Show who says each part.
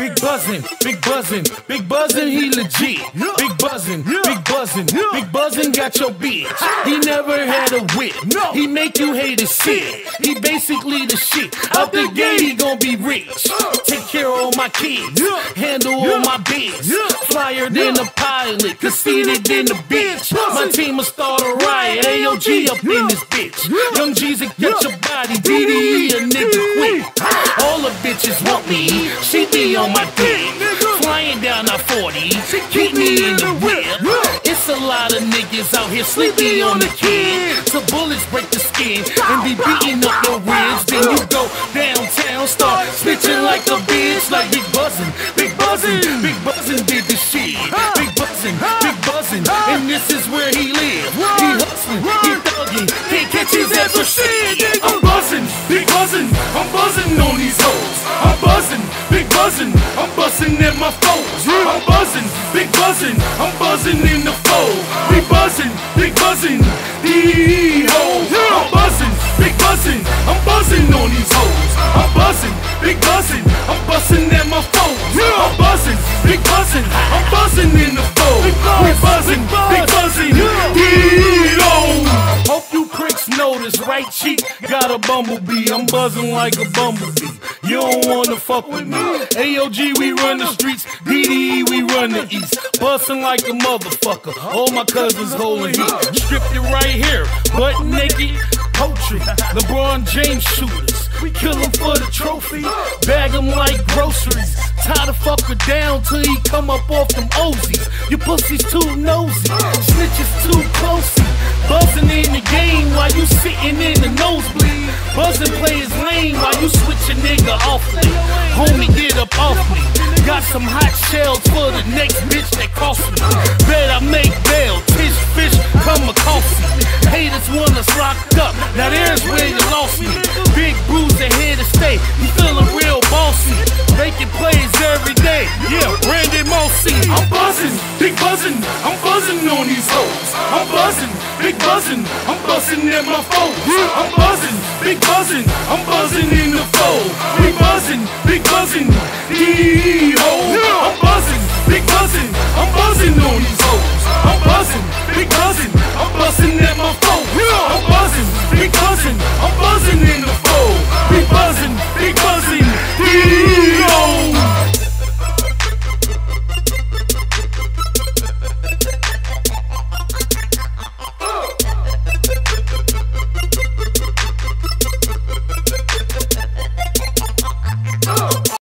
Speaker 1: Big buzzin', big buzzin', big buzzin', he legit. Big buzzin', big buzzin', big buzzin' got your bitch. He never had a whip. He make you hate his shit. He basically the shit. Out the gate, he gon' be rich. Take care of all my kids. Handle all my biz. Flyer than a pilot. Conceited than a bitch. My team will start a riot. AOG up in this bitch. Young Jeezy, get your body. DDE, On my dick. Flying down our 40. Keep me in the whip. It's a lot of niggas out here sleepy on the kid. So bullets break the skin and be beating up your ribs. Then you go downtown, start snitching like a bitch, like Big Buzzin', Big Buzzin', Big Buzzin' did the shit. Big Buzzin', Big Buzzin', and this is where he live. He hustlin', he thuggin', can't catch his ass for shit. Big Buzzin', I'm bustin' at my foes. I'm buzzin', Big Buzzin', I'm buzzin' in the foe. We buzzin', Big Buzzin', these hoes. I'm buzzin', Big Buzzin', I'm buzzin' on these hoes. I'm buzzin', Big Buzzin', I'm bustin' at my foes. I'm buzzin', Big Buzzin', I'm buzzin' in the foe. We buzzin', Big Buzzin', these hoes. Hope you pricks notice, right cheek got a bumblebee. I'm buzzing like a bumblebee. You don't wanna fuck with me. AOG, we run the streets. DDE, we run the east. Bustin' like a motherfucker. All my cousins holding heat. Stripped it right here, butt naked. Poetry, LeBron James shooters. We kill him for the trophy. Bag him like groceries. Tie the fucker down till he come up off them Ozies. Your pussy's too nosy. Snitches nosebleed. play players lane while you switch a nigga off me. Homie, get up off me. Got some hot shells for the next bitch that cost me. Bet I make bail. Tish fish come a coffee. Haters want us locked up. Now there's where you lost me. Big bruiser here to stay. You feeling buzzing on these hoes. I'm buzzing, big buzzing. I'm buzzing at my foes. I'm buzzing, big buzzing. I'm buzzing in the foe. We buzzing, big buzzing. These